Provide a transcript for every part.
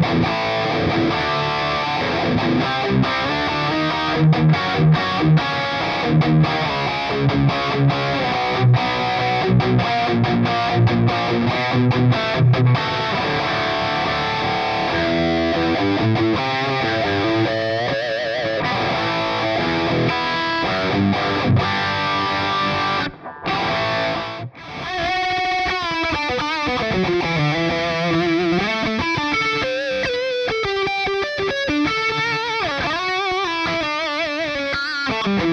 Bye.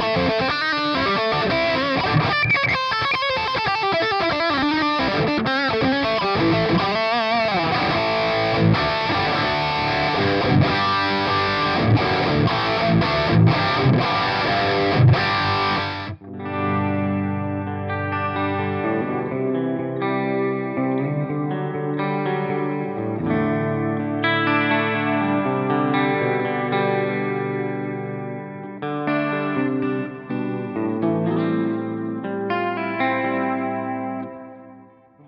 Música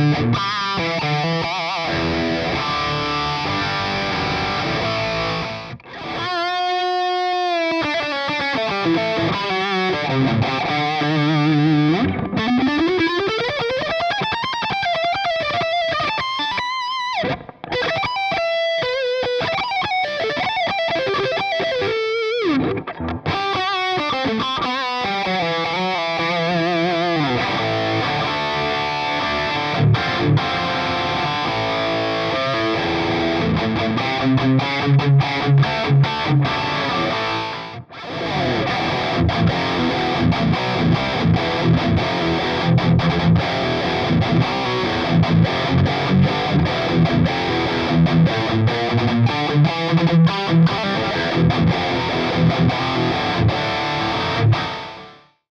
Bye. Thank